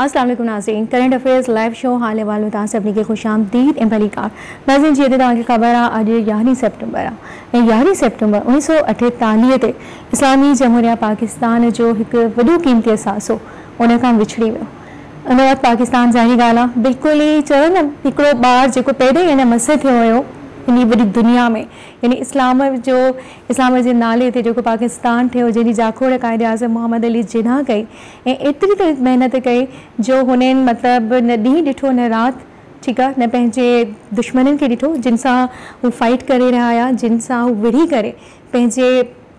असलम नाज़रीन। Current affairs live show, हाल अहवाल में सभिनी खे ख़ुशि आमदीद। ऐं भली कार नाज़रीन जीअं तव्हांखे ख़बर आहे अॼु यारहीं सेप्टेंबर आहे ऐं सौ अठेतालीह इस्लामी जमहूरिया पाकिस्तान जो हिकु वॾो क़ीमती असासो, उन विछड़ी वियो। उन पाकिस्तान ज़ाहिरी आहे बिल्कुलु ई चयो न, हिकिड़ो ॿारु जेको पहिरियों ई हुयो इन वॾी दुनिया में। यानी इस्लाम जो, इस्लाम जे नाले ते जेको पाकिस्तान ठहियो जंहिंजी जाखोड़ क़ाइदे आज़म मोहम्मद अली जिना कई एतिरी त महिनत कई, जो हुननि मतिलबु न ॾींहुं ॾिठो, न राति, ठीकु आहे न पंहिंजे दुश्मननि खे ॾिठो, जिन सां हू फाइट करे रहिया हुया, जिन सां हू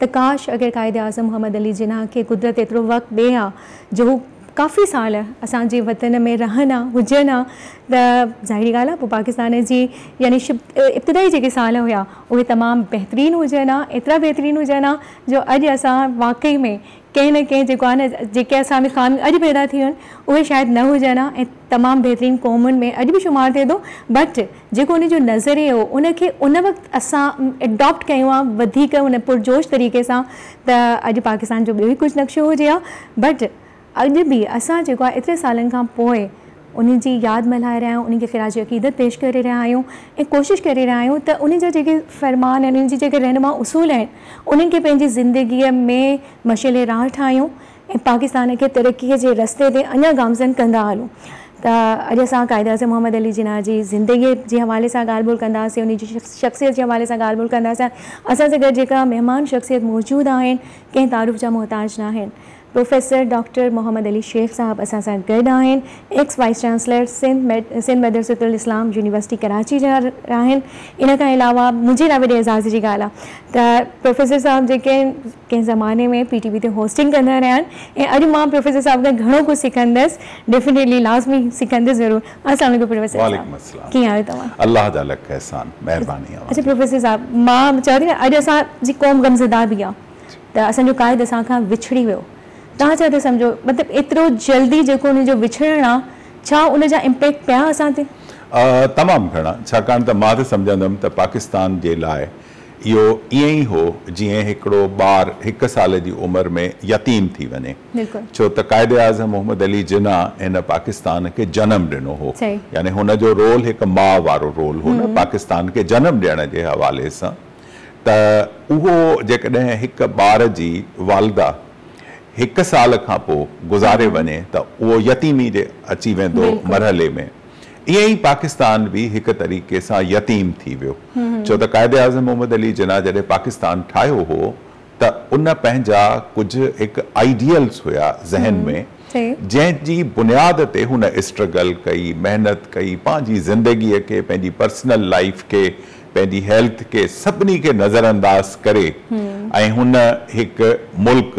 त काश अगरि क़ाइदे आज़म मोहम्मद अली जिना खे कुदरत एतिरो वक़्तु ॾिए हा जो काफ़ी साल असांजे वतन में रहनि हा हुजनि हा त ज़ाहिरी ॻाल्हि आहे, पोइ पाकिस्तान जी, यानी शिब इब्तिदाई जेके साल हुया, उहे तमामु बहितरीनु हुजनि हा एतिरा बहितरीनु हुजनि हा जो अॼु असां वाक़ई में कंहिं न कंहिं जेको आहे न में ख़ामी अॼु पैदा थियूं आहिनि न हुजनि हा तमामु बहितरीनु क़ौमुनि में अॼु बि शुमार थो बट जेको उनजो नज़रियो उनखे उन वक़्तु असां एडॉप्ट कयूं पुरजोश तरीक़े सां, त अॼु पाकिस्तान जो ॿियो ई कुझु नक्शो हा बट अॼु बि असां जेको आहे एतिरे सालनि खां उन जी यादि मल्हाए रहिया आहियूं उन खे ख़िराज अक़ीदत पेश करे रहिया आहियूं ऐं कोशिशि करे रहिया आहियूं त उन फ़रमान आहिनि उन जी जेके रहनुमा उसूल आहिनि, उन्हनि ज़िंदगीअ में मशील राह ठाहियूं ऐं पाकिस्तान खे तरक़ीअ जे रस्ते ते अञा गामज़न कंदा हलूं। त अॼु असां क़ाइदासीं मोहम्मद अली जिना जी ज़िंदगीअ जे हवाले सां ॻाल्हि ॿोल कंदासीं उन जी शख़्सियत जे हवाले सां ॻाल्हि ॿोल कंदासीं। असां सां गॾु शख़्सियत मौजूदु आहिनि, कंहिं तारीफ़ जा मुहताज न प्रोफेसर डॉक्टर मोहम्मद अली शेख साहब असां सां आहिनि। एक्स वाइस चांसलर सिंध मेड सिंध मदरसतुल इस्लाम यूनिवर्सिटी कराची जा आहिनि इन खां अलावा मुंहिंजे लाइ वॾे एज़ाज़ जी ॻाल्हि आहे त प्रोफेसर साहब जेके कंहिं ज़माने में पी टी वी ते होस्टिंग कंदा रहिया आहिनि। ऐं अॼु माँ प्रोफेसर साहब खां घणो कुझु सिखंदसि। डेफिनेटली लाज़मी सिखंदसि ज़रूरु। अस्सलाम प्रोफेसर कीअं आहियो तव्हां? अलाह जा लख एहसान महिरबानी अच्छा प्रोफेसर साहब माँ चवां थी न अॼु असांजी क़ौम गमज़दा बि आहे। त असांजो क़ाइद असां खां विछड़ी वियो। तव्हां छा था सम्झो? मतिलबु एतिरो जल्दी जेको हुनजो विछड़णु आहे छा उन जा इम्पेक्ट पिया असां ते? तमामु घणा। छाकाणि त माँ त सम्झंदुमि त पाकिस्तान जे लाइ इहो ईअं ई हो जीअं हिकिड़ो ॿारु हिकु साल जी उमिरि में यतीम थी वञे। छो त क़ाइदे आज़म मोहम्मद अली जिना हिन पाकिस्तान खे जनमु ॾिनो हो। यानी हुनजो रोल हिकु माउ वारो रोल हो न पाकिस्तान खे जनमु ॾियण जे हवाले सां। त उहो जेकॾहिं हिकु ॿार जी वालदा हिकु साल खां पोइ गुज़ारे वञे त उहो यतीमी जे अची वेंदो मरहले में। ईअं ई पाकिस्तान बि हिकु तरीक़े सां यतीम थी वियो। छो त क़ाइदे आज़म मोहम्मद अली जिना जॾहिं पाकिस्तान ठाहियो हो त उन पंहिंजा कुझु हिकु आइडियल्स हुया ज़हन में जंहिंजी बुनियाद ते हुन स्ट्रगल कई महिनत कई पंहिंजी ज़िंदगीअ खे पंहिंजी पर्सनल लाइफ खे पंहिंजी हेल्थ खे सभिनी खे नज़रअंदाज़ करे ऐं हुन हिकु मुल्क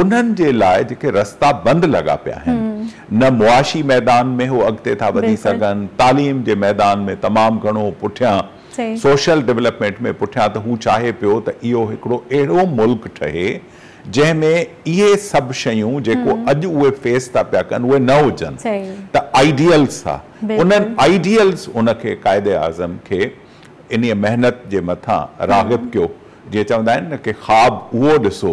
उन्हनि जे लाइ जेके रस्ता बंदि लॻा पिया आहिनि न मुआशी मैदान में हू अॻिते था वधी सघनि तालीम जे मैदान में तमामु घणो पुठियाँ सोशल डेवलपमेंट में पुठियाँ त हू चाहे पियो त इहो हिकिड़ो अहिड़ो मुल्क ठहे जंहिंमें इहे सभु शयूं जेको अॼु उहे फेस था पिया कनि उहे न हुजनि। त आइडियल्स आहे उन्हनि आइडियल्स उनखे क़ाइदे आज़म खे इन महिनत जे मथां रागिब कयो। जीअं चवंदा आहिनि न की ख़्वाब उहो ॾिसो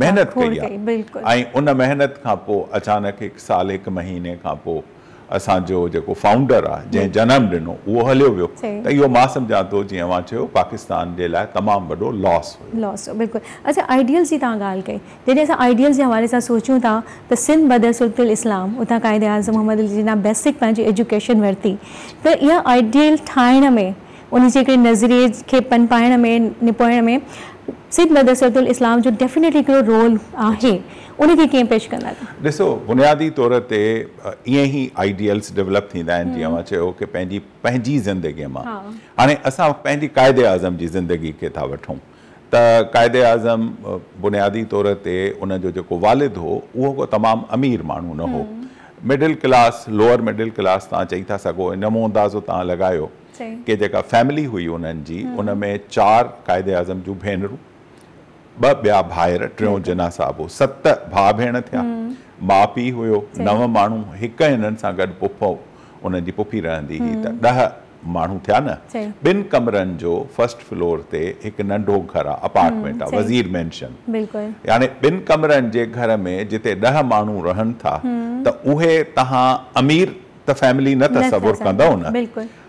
महिनत कई आहे ऐं उन महिनत खां पोइ अचानक हिकु साल हिकु महीने खां पोइ असांजो जेको फाउंडर आहे जंहिं जनमु ॾिनो उहो हलियो वियो। त इहो माँ सम्झां थो जीअं माँ चयो पाकिस्तान जे लाइ तमामु वॾो लॉस लॉस बिल्कुलु। अच्छा आइडियल्स जी तव्हां ॻाल्हि कई। जॾहिं असां आइडियल्स जे हवाले सां सोचूं था त सिंध बदरसुल इस्लाम उतां क़ाइदे आज़म मोहम्मद अली जिना बेसिक पंहिंजी एजुकेशन वरिती। त इहा आइडियल ठाहिण में उन जे हिकिड़े नज़रिए खे पन में निपोइण में सिंध मदरसतुल इस्लाम जो डेफिनेटली हिकिड़ो रोल आहे उनखे कीअं पेश कंदा ॾिसो बुनियादी तौर ते ईअं ई आइडियल्स डेवलप थींदा आहिनि जीअं माँ चयो की पंहिंजी पंहिंजी ज़िंदगीअ माँ। हाणे असां पंहिंजी क़ाइदे आज़म जी ज़िंदगी खे था वठूं। त क़ाइदे आज़म बुनियादी तौर ते उनजो जेको वालिद हो उहो को तमामु अमीर माण्हू न हो। Middle class lower middle class तव्हां चई था सघो नमो अंदाज़ो तव्हां लॻायो की जेका फैमिली हुई उन्हनि जी उन में चारि क़ाइदे आज़म जूं भेनरूं ॿ ॿिया भाइर टियों जना साहिबु सत भाउ भेण थिया। माउ पीउ हुयो नव माण्हू हिकु हिननि सां गॾु पुफो रहंदी हुई त। ॾह माण्हू थिया न। ॿिनि कमरनि जो फस्ट फ्लोर ते हिकु नंढो घर आहे अपार्टमेंट आहे वज़ीर मैंशन यानी ॿिनि कमरनि जे घर में जिते ॾह माण्हू रहनि था त उहे तव्हां अमीर त फैमिली न तसवुर कंदव न।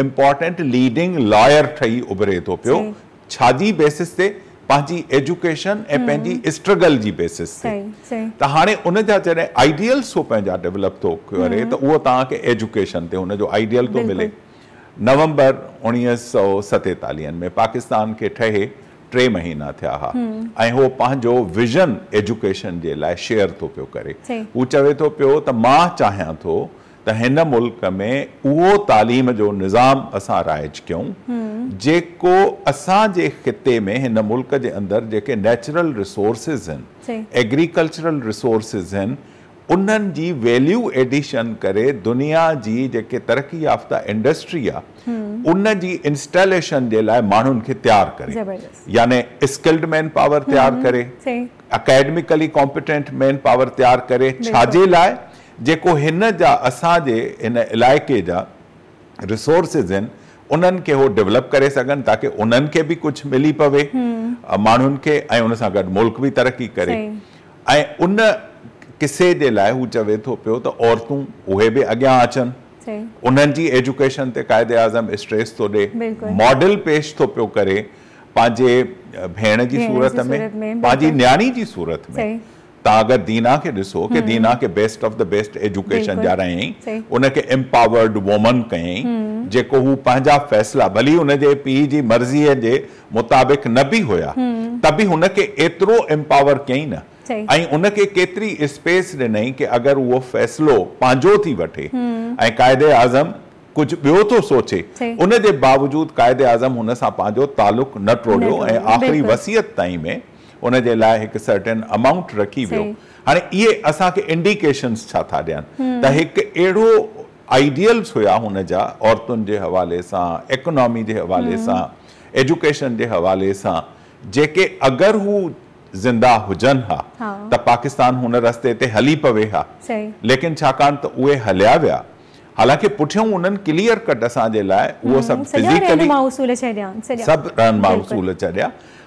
इम्पोर्टेंट लीडिंग लॉयर ठही उभरे थो पियो छाजी बेसिस ते पंहिंजी एजुकेशन ऐं पंहिंजी स्ट्रगल जी बेसिस ते त हाणे उन जा जॾहिं आइडियल्स हो पंहिंजा डेवलप थो करे त उहो तव्हांखे एजुकेशन ते हुनजो आइडियल थो मिले नवंबर उणिवीह सौ में पाकिस्तान खे ठहे टे महीना थिया हुआ ऐं उहो पंहिंजो विज़न एजुकेशन जे लाइ शेयर थो पियो करे हू चवे थो पियो त माँ चाहियाँ थो त हिन मुल्क में उहो तालीम जो निज़ाम असां राइज कयूं जेको असांजे ख़िते में हिन मुल्क जे अंदरि जेके नेचुरल रिसोर्सिस आहिनि एग्रीकल्चरल रिसोर्सिस आहिनि उन्हनि जी वैल्यू एडिशन करे दुनिया जी जेके तरक़ी याफ़्ता इंडस्ट्री आहे उन जी इंस्टॉलेशन जे लाइ माण्हुनि खे तयारु करे। याने स्किल्ड मैन पावर तयारु करे अकेडमिकली कॉम्पिटेंट मैन पावर तयारु करे छाजे लाइ जेको हिन जा असांजे हिन इलाइक़े जा रिसोर्सिस आहिनि उन्हनि खे उहो डेवलप करे सघनि ताकी उन्हनि खे बि कुझु मिली पवे माण्हुनि खे ऐं उन सां गॾु मुल्क बि तरक़ी करे। ऐं उन किसे जे लाइ हू चवे थो पियो त औरतूं उहे बि अॻियाँ अचनि। उन्हनि जी एजुकेशन ते क़ाइदे आज़म स्ट्रेस थो ॾे। मॉडल पेश थो पियो करे पंहिंजे भेण जी सूरत में पंहिंजी न्याणी जी सूरत में। अगरि दीना खे ॾिसो की दीना खे best of the best education ॾियारायईं उनखे एम्पावर्ड वूमन कयईं जेको हू पंहिंजा फ़ैसिला भली हुनजे पीउ जी मर्ज़ीअ जे मुताबिक़ न बि हुया त बि हुनखे एतिरो एम्पावर कयईं न। ऐं उनखे केतिरी स्पेस ॾिनई की अगरि उहो फ़ैसिलो पंहिंजो थी वठे। ऐं क़ाइदे आज़म कुझु ॿियो थो सोचे। उन जे बावजूदु क़ाइदे आज़म हुन सां पंहिंजो तालुक न टोड़ियो ऐं आख़िरी वसियत ताईं में उन जे लाइ हिकु सर्टेन अमाउंट रखी वियो। हाणे इहे असांखे इंडिकेशन्स छा था ॾियनि? त हिकु अहिड़ो आइडियल्स हुया हुन जा औरतुनि जे हवाले सां इकोनॉमी जे हवाले सां एजुकेशन जे हवाले सां जेके अगरि हू ज़िंदा हुजनि हा त पाकिस्तान हुन रस्ते ते हली पवे हा। लेकिन छाकाणि त उहे हलिया विया। हालाँकि पुठियों उन्हनि क्लियर कट असांजे लाइ उहो सभु फिज़िकली सभु रहनमा उसूल छॾिया।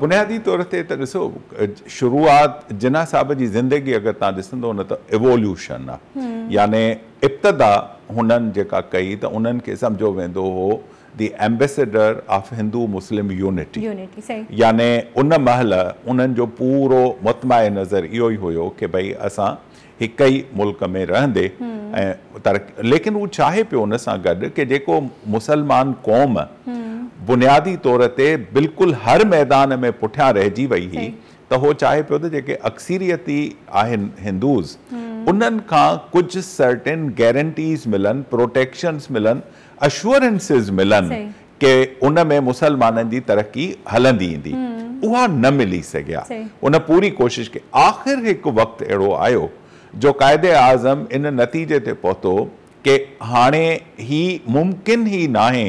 बुनियादी तौर ते त ॾिसो शुरूआति जिना साहिब जी ज़िंदगी अगरि तव्हां ॾिसंदो न त इवोल्यूशन आहे याने इब्तदा हुननि जेका कई त उन्हनि खे सम्झो वेंदो हो the ambassador of Hindu Muslim unity. याने उन महिल उन्हनि जो पूरो मुतमाए नज़र इहो ई हुयो की भई असां हिक ई मुल्क में रहंदे। ऐं तरक़ी लेकिन उहो चाहे पियो उन सां गॾु की जेको मुसलमान क़ौम बुनियादी तौर ते बिल्कुलु हर मैदान में पुठियाँ रहिजी वई हुई त उहो चाहे पियो त जेके अक्सरियती आहिनि हिंदूज़ उन्हनि खां कुझु सर्टेन गैरेंटीज़ मिलनि प्रोटेक्शन्स मिलनि अश्योरेंसिस मिलनि की उन में मुसलमाननि जी तरक़ी हलंदी ईंदी। उहा न मिली सघिया। उन पूरी कोशिशि कई आख़िर हिकु वक़्तु अहिड़ो आयो जो क़ाइदे आज़म इन नतीजे ते पहुतो कि हाणे ही मुमकिन ई न आहे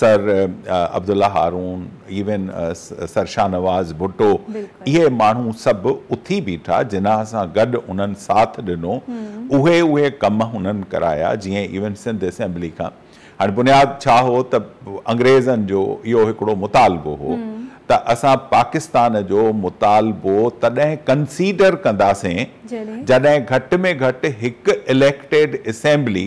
sir Abdullah Haroon even sir Shahnawaz Bhutto इहे माण्हू सभु उथी बीठा जिना सां गॾु उन्हनि साथ ॾिनो। उहे उहे कम हुननि कराया जीअं इवन सिंध असेंबली खां। हाणे बुनियादु छा हो त अंग्रेज़नि जो इहो हिकिड़ो मुतालबो हो। त असां पाकिस्तान जो मुतालबो तॾहिं कंसीडर कंदासीं जॾहिं? घटि में घटि हिकु इलेक्टेड असेंबली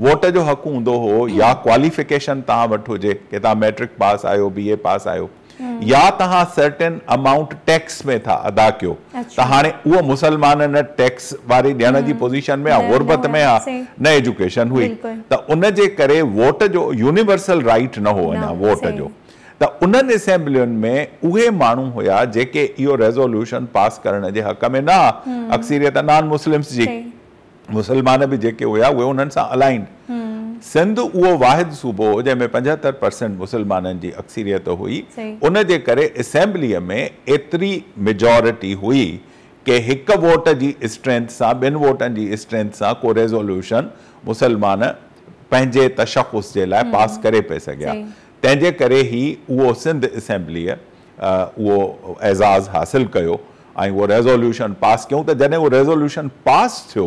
वोट जो हक़ हूंदो हो या क्वालिफिकेशन तव्हां वटि हुजे की तव्हां मैट्रिक पास आहियो बी ए पास आहियो या तव्हां सर्टेन अमाउंट टैक्स में था अदा कयो त हाणे उहो मुसलमान न टैक्स वारी ॾियण जी पोज़ीशन में आहे गुरबत में आहे न एजुकेशन हुई। त उन जे करे वोट जो यूनिवर्सल राइट न हो अञा वोट जो। त उन्हनि असेंबलियुनि में उहे माण्हू हुया जेके इहो रेज़ोल्यूशन पास करण जे हक़ में न अक्सरियत नॉन मुस्लिम्स जी मुस्लमान बि जेके हुया उहे उन्हनि सां अलाइंड। सिंध उहो वाहिद सूबो हो जंहिंमें पंजहतरि परसेंट मुस्लमाननि जी अक्सरियत हुई। उन जे करे असेंबलीअ में एतिरी मेजॉरिटी हुई की हिकु वोट जी स्ट्रेंथ सां ॿिनि वोटनि जी स्ट्रेंथ सां को रेज़ोल्यूशन मुसलमान पंहिंजे तशख़ुस जे लाइ पास करे पिए सघिया। तंहिंजे करे ई उहो सिंध असेंबलीअ उहो एज़ाज़ हासिलु कयो। ऐं उहो रेज़ोल्यूशन पास कयूं। त जॾहिं उहो रेज़ोल्यूशन पास थियो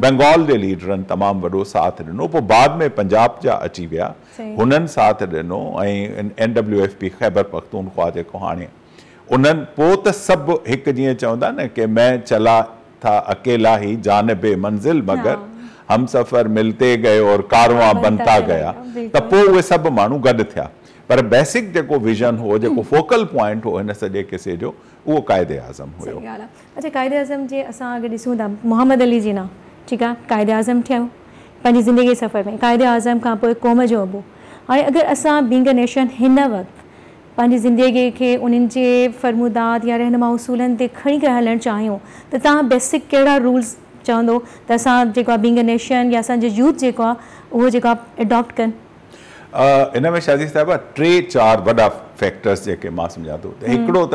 बंगाल जे लीडरनि तमामु वॾो साथ ॾिनो पोइ बाद में पंजाब जा अची विया। हुननि साथ ॾिनो ऐं N W F P Khyber Pakhtunkhwa जेको हाणे उन्हनि पोइ त सभु हिकु जीअं चवंदा न की मैं चला था अकेला ई जानबे मंज़िल मगर हम सफ़र मिलते गए और कारवां बनता गया। त पोइ उहे सभु माण्हू गॾु थिया। पर बेसिक जेको विज़न हो जेको फोकल पॉइंट हो हिन सॼे किसे जो उहो क़ाइदे आज़म हुयो। अच्छा क़ाइदे आज़म जे असां अगरि ॾिसूं था मोहम्मद अली जी ना? ठीकु आहे क़ाइदे आज़म थियूं पंहिंजी ज़िंदगी सफ़र में। क़ाइदे आज़म खां पोइ क़ौम जो अबू हाणे अगरि असां बींग नेशन हिन वक़्तु पंहिंजी ज़िंदगीअ खे उन्हनि जे या रहनुमा उसूलनि ते खणी करे हलणु चाहियूं, त तव्हां बेसिक कहिड़ा रूल्स चवंदो त असां जेको आहे बींग नेशन या असांजो यूथ जेको आहे, उहो एडॉप्ट कनि? इन में शादी साहिबा टे चारि वॾा फैक्टर्स जेके माँ सम्झां थो। हिकिड़ो त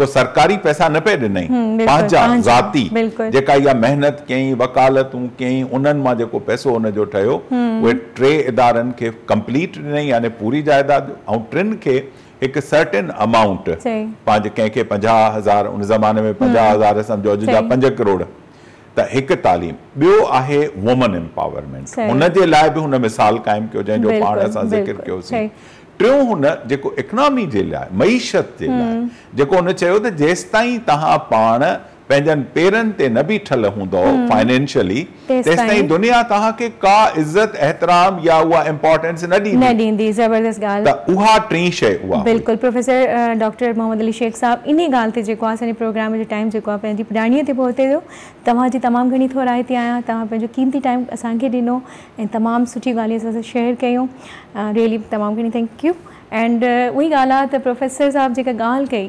को सरकारी पैसा न पिए ॾिनई पंहिंजा ज़ाती जेका इहा महिनत कयईं वकालतूं कयईं उन्हनि माँ जेको पैसो हुनजो ठहियो उहे टे इदारनि खे कंप्लीट ॾिनई यानी पूरी जाइदाद ऐं टिनि खे हिकु सर्टेन अमाउंट पंहिंजे कंहिंखे पंजाह हज़ार उन ज़माने में पंजाह हज़ार सम्झो अॼु जा पंज करोड़। त हिकु तालीम ॿियो आहे वुमन एम्पावरमेंट हुनजे लाइ बि हुन मिसाल क़ाइमु कयो जंहिंजो पाण असां ज़िक्र कयोसीं। टियों हुन जेको इकनॉमी जे लाइ मीशत जे लाइ जेको हुन चयो त जेसि ताईं तव्हां पाण पंहिंजनि पेरनि ते न बीठल हूंदो फाइनेंशियली तेसि ताईं दुनिया तव्हांखे का इज़त एहतराम या उहा इम्पोर्टेंस न ॾींदी न ॾींदी ज़बरदस्त ॻाल्हि त उहा टी शइ उहा बिल्कुलु प्रोफेसर डॉक्टर मोहम्मद अली शेख साहब इन ॻाल्हि ते जेको आहे असांजे प्रोग्राम जो टाइम जेको आहे पंहिंजी पुॼाणीअ ते पहुते थो तव्हांजी तमामु घणी थोराइती आहियाँ तव्हां पंहिंजो क़ीमती टाइम असांखे ॾिनो ऐं तमामु सुठी ॻाल्हियूं असां सां शेयर कयूं रियली तमामु घणी थैंक यू एंड उहा ॻाल्हि आहे त प्रोफेसर साहिबु जेका ॻाल्हि कई